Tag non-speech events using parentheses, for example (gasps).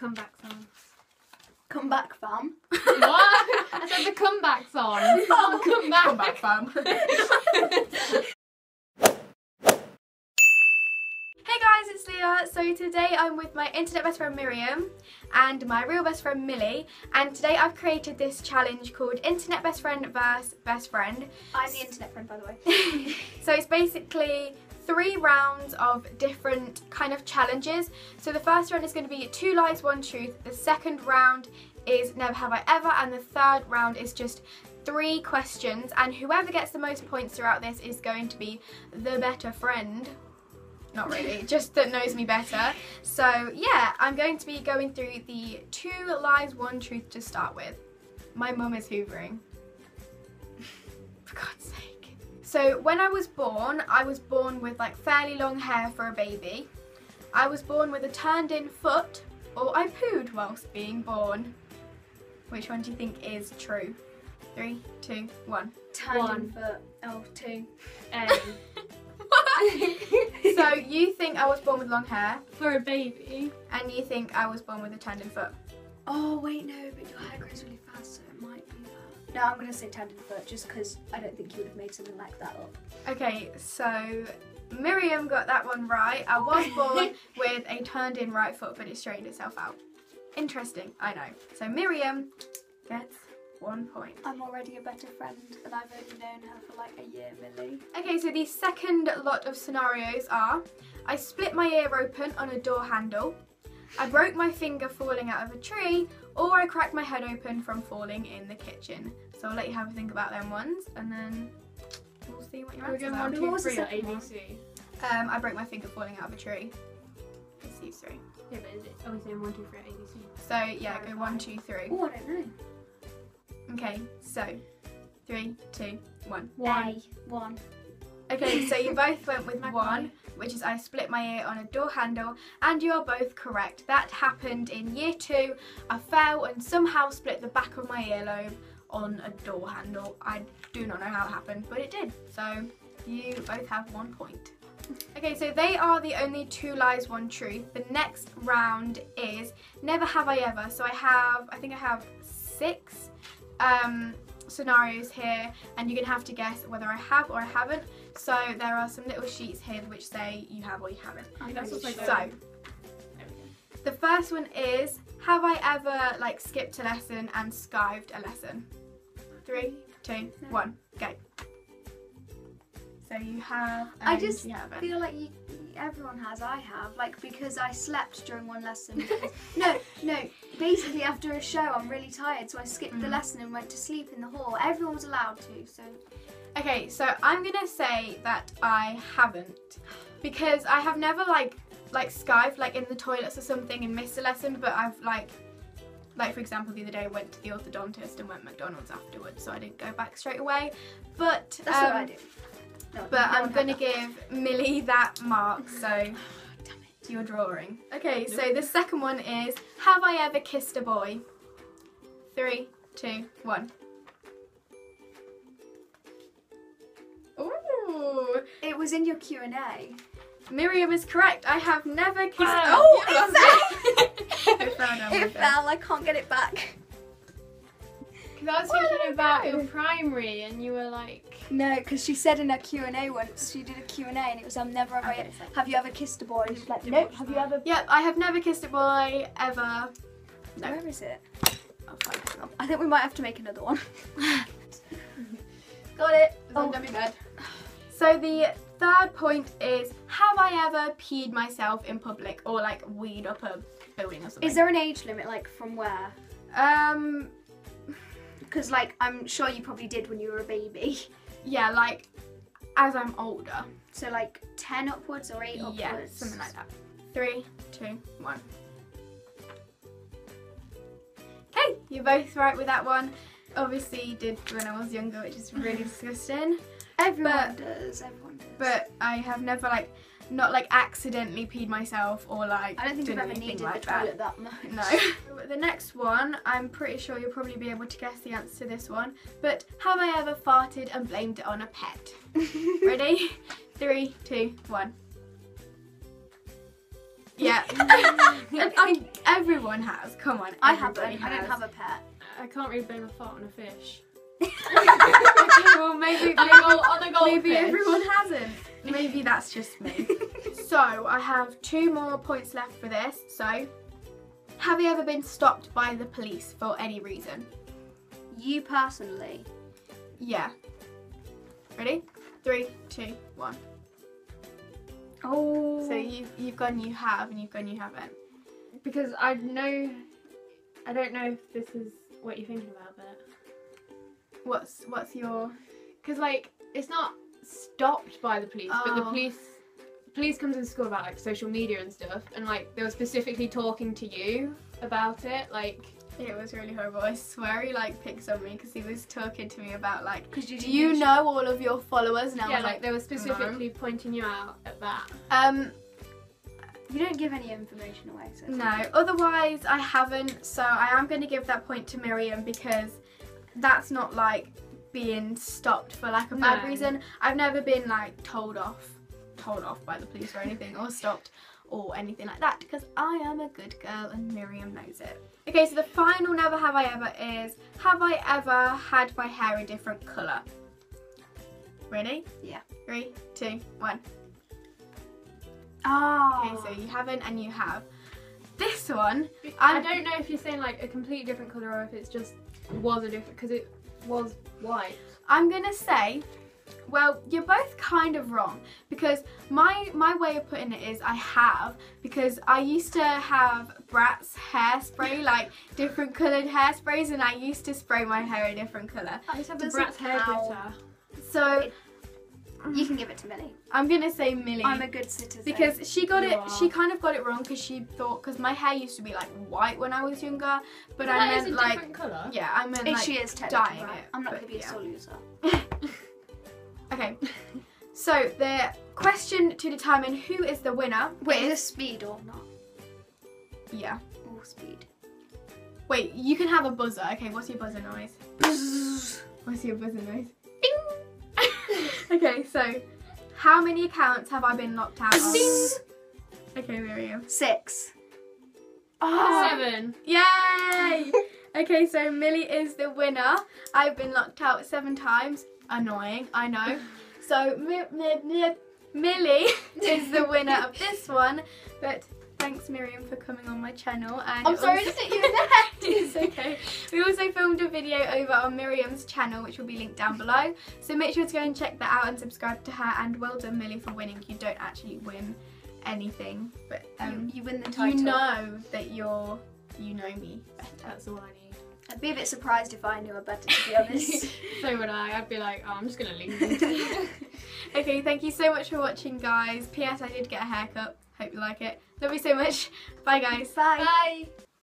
comeback song. Come back, fam. what? I said the comeback song. Oh, comeback. Come back, (laughs) fam. (laughs) Hey guys, it's Leah. So today I'm with my internet best friend Miriam and my real best friend Millie. And today I've created this challenge called Internet Best Friend vs Best Friend. I'm the internet friend, by the way. (laughs) so it's basically three rounds of different kind of challenges. So the first round is going to be two lies, one truth. The second round is never have I ever, and the third round is just three questions. And whoever gets the most points throughout this is going to be the better friend. Not really, (laughs) just that knows me better. So yeah, I'm going to be going through the two lies, one truth to start with. My mum is hoovering. (laughs) For God's sake. So when I was born, I was born with like fairly long hair for a baby. I was born with a turned in foot, or I pooed whilst being born. Which one do you think is true? Three, two, one. Turned One. in foot. Oh, two. (laughs) Um, (laughs) so you think I was born with long hair, for a baby. and you think I was born with a turned in foot. Oh, wait, no, but No, I'm going to say turned in the foot just because I don't think you would have made something like that up. Okay, so Miriam got that one right. I was (laughs) born with a turned in right foot, but it straightened itself out. Interesting, I know. So Miriam gets one point. I'm already a better friend, and I've only known her for like a year, Millie. Okay, so the second lot of scenarios are I split my ear open on a door handle, I broke my finger falling out of a tree, or I cracked my head open from falling in the kitchen. So I'll let you have a think about them ones and then we'll see what your Are we answers are. one, What was the or second? ABC? Um, I broke my finger falling out of a tree. It's these three. Yeah, but is it? Are we one, two, three, ABC? So yeah, go one, two, three. Oh, I don't know. Okay, so three, two, one. A. One. Okay, so you both went with one, which is I split my ear on a door handle, and you are both correct. That happened in year two. I fell and somehow split the back of my earlobe on a door handle. I do not know how it happened, but it did. So you both have one point. Okay, so they are the only two lies, one truth. The next round is never have I ever. So I have, I think I have six um, scenarios here, and you're gonna have to guess whether I have or I haven't. So there are some little sheets here which say you have or you haven't. I'm That's pretty what's like sure. So the first one is have I ever like skipped a lesson and skived a lesson? Three, two, one, go. So you have. I just you haven't. feel like you, everyone has. I have, like, because I slept during one lesson. no, no. Basically, after a show, I'm really tired, so I skipped the Mm. lesson and went to sleep in the hall. Everyone was allowed to, so Okay, so I'm gonna say that I haven't because I have never like like skived like in the toilets or something and missed a lesson, but I've like like for example the other day I went to the orthodontist and went McDonald's afterwards, so I didn't go back straight away. But that's what I um, do. But I'm gonna give Millie that mark, so (gasps) you're drawing. Okay, so the second one is Have I ever kissed a boy? Three, two, one. Ooh, It was in your Q and A. Miriam is correct. I have never kissed. Wow. Oh, Yes. (laughs) it fell. down it. fell. I can't get it back. Because I was thinking about your primary, and you were like, No, because she said in her Q and A once she did a Q and A and it was I'm never have, Okay, I, so- have you ever kissed a boy? She's like no. watch Have you ever? Yep, I have never kissed a boy ever. No. Where is it? I'll find it. I think we might have to make another one. (laughs) Got it. It's Oh. under my bed. So the third point is have I ever peed myself in public or like weed up a building or something? Is there an age limit, like from where? Um Because like I'm sure you probably did when you were a baby. yeah, like as I'm older. So like ten upwards or eight upwards. Yeah, something like that. Three, two, one. Okay, you're both right with that one. Obviously you did when I was younger, which is really (laughs) disgusting. Everyone But- does. Everyone does. But I have never like not like accidentally peed myself or like I don't think I've ever needed like the that. toilet that much. No. (laughs) the next one, I'm pretty sure you'll probably be able to guess the answer to this one. But have I ever farted and blamed it on a pet? (laughs) Ready? Three, two, one. Yeah. I, (laughs) um, everyone has. Come on. I haven't. I don't have a pet. I can't really blame a fart on a fish. Well, maybe On a, gold, goldfish. maybe everyone hasn't. Maybe that's just me. (laughs) so I have two more points left for this. So, have you ever been stopped by the police for any reason? You personally. Yeah. Ready? Three, two, one. Oh. So you you've gone, you have, and you've gone, you haven't. Because I know, I don't know if this is what you're thinking about, but What's what's your? because like it's not stopped by the police, but the Oh. police. Police comes into school about like social media and stuff, and like they were specifically talking to you about it. Like, It was really horrible. I swear he like picks on me because he was talking to me about like, Because you do you know all of your followers? now? Yeah, like like, they were specifically pointing you out at that. um, You don't give any information away. So no. okay. Otherwise, I haven't. So I am going to give that point to Miriam because that's not like being stopped for like a bad No. reason. I've never been like told off, told off by the police or anything, or stopped or anything like that because I am a good girl and Miriam knows it. Okay, so the final never have I ever is have I ever had my hair a different colour? Ready? Yeah. Three, two, one. Oh. Okay, so you haven't and you have. This one, I I'm- don't know if you're saying like a completely different color or if it's just was a different because it was white. I'm gonna say, well, you're both kind of wrong because my my way of putting it is I have because I used to have Bratz hairspray, (laughs) like different coloured hairsprays, and I used to spray my hair a different colour. I just have the Bratz hair glitter. So You can give it to Millie. I'm gonna say Millie. I'm a good citizen. because she got You it, are. she kind of got it wrong because she thought because my hair used to be like white when I was younger, but I That is meant a like color. yeah, I meant If like she is technically dyeing right. it, I'm not going to be a yeah. sole loser. (laughs) Okay. So the question to determine who is the winner Wait, is is speed or not? yeah. All speed. Wait, you can have a buzzer. Okay, what's your buzzer noise? What's your buzzer noise? Okay, so how many accounts have I been locked out of? Okay, Miriam. Six. Oh, Seven. Yay! (laughs) okay, so Millie is the winner. I've been locked out seven times. Annoying, I know. So Mi- Mi- Mi- Millie (laughs) is the winner of this one. But thanks, Miriam, for coming on my channel. And I'm sorry also- to hit you in the head. (laughs) it's okay. We also filmed a video over on Miriam's channel, which will be linked down below. So make sure to go and check that out and subscribe to her. And well done, Millie, for winning. You don't actually win anything, but um, you, you win the title. you know that you're you know me better. That's all I need. I'd be a bit surprised if I knew her better, to be honest. (laughs) So would I. I'd be like, oh, I'm just gonna leave. (laughs) okay, thank you so much for watching, guys. P.S. I did get a haircut. Hope you like it. Love you so much. Bye, guys. Bye. Bye.